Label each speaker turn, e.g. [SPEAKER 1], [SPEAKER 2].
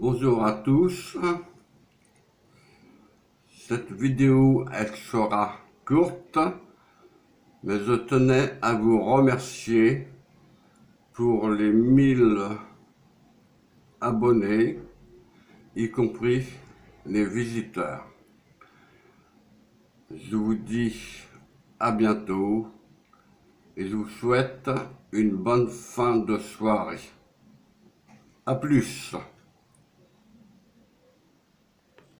[SPEAKER 1] Bonjour à tous. Cette vidéo, elle sera courte, mais je tenais à vous remercier pour les 1000 abonnés, y compris les visiteurs. Je vous dis à bientôt et je vous souhaite une bonne fin de soirée. A plus